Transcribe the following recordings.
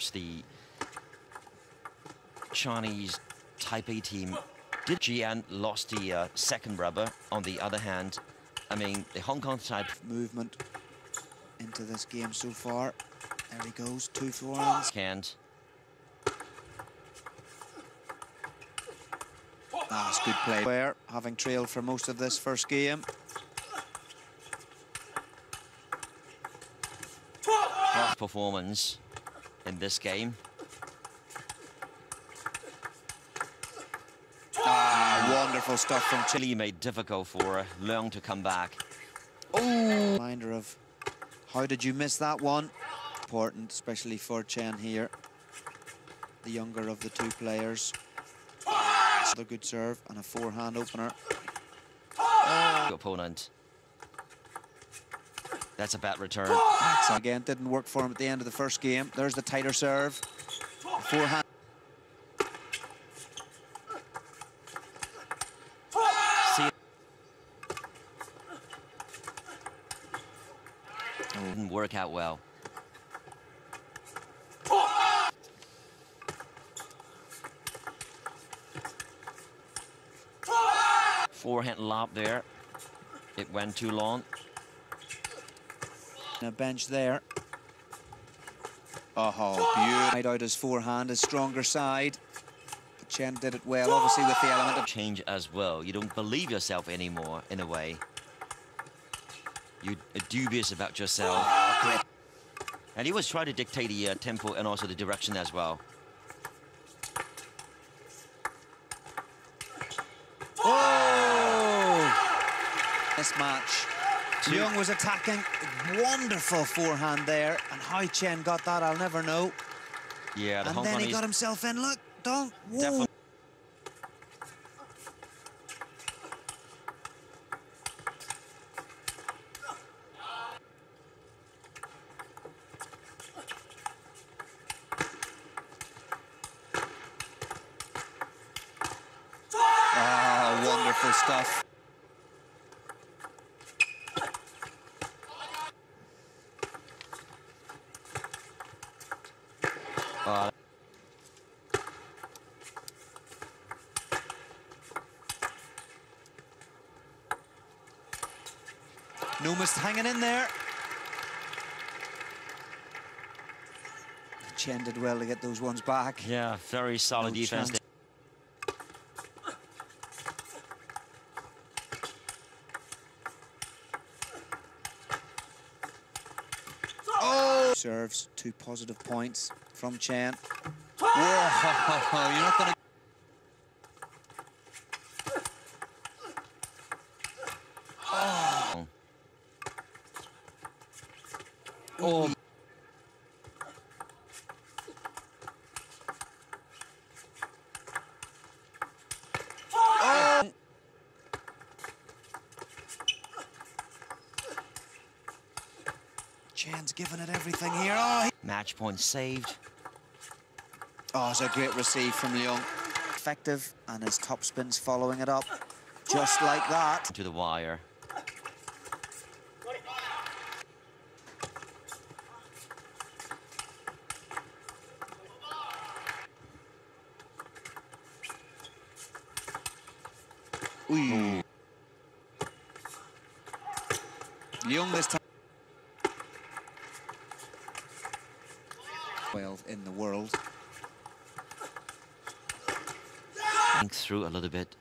perhaps the Chinese Taipei team did Jian lost the uh, second rubber. On the other hand, I mean, the Hong Kong side movement into this game so far. There he goes, two forehands. can't. That's good play. Where having trailed for most of this first game. performance in this game. Ah, wonderful stuff from Chile. Made difficult for Leung to come back. Oh! Reminder of how did you miss that one? Important, especially for Chen here, the younger of the two players. Another good serve and a forehand opener. Opponent. That's a bad return. Again didn't work for him at the end of the first game. There's the tighter serve. Forehand. See, didn't work out well. Forehand lob there. It went too long. A bench there. Oh, beautiful. Right out his forehand, his stronger side. But Chen did it well, obviously with the element of change as well. You don't believe yourself anymore, in a way. You're dubious about yourself. And he was trying to dictate the uh, tempo and also the direction as well. Oh! This match. Leung was attacking. Wonderful forehand there. And how Chen got that, I'll never know. Yeah, the and then he got himself in. Look, don't. Whoa. definitely Ah, wonderful stuff. Uh, Numas hanging in there. Chen did well to get those ones back. yeah, very solid No defense. chance. Oh! Serves two positive points from Chen. Whoa, you're not going to. Oh. Oh, Oh! Chan's giving it everything here. Oh, Match point saved. oh, it's a great receive from Leung. Effective, and his top spin's following it up. Just like that. to the wire. Ooh. Leung this time. 12 in the world. Think through a little bit.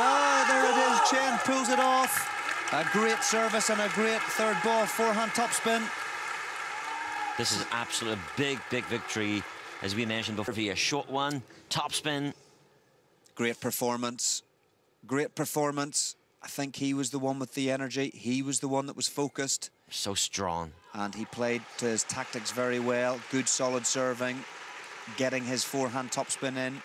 Oh, there it is. Chen pulls it off. A great service and a great third ball forehand topspin. This is absolutely a big, big victory. As we mentioned before, via short one, top spin. Great performance. Great performance. I think he was the one with the energy. He was the one that was focused. So strong. And he played to his tactics very well. Good solid serving. Getting his forehand topspin in.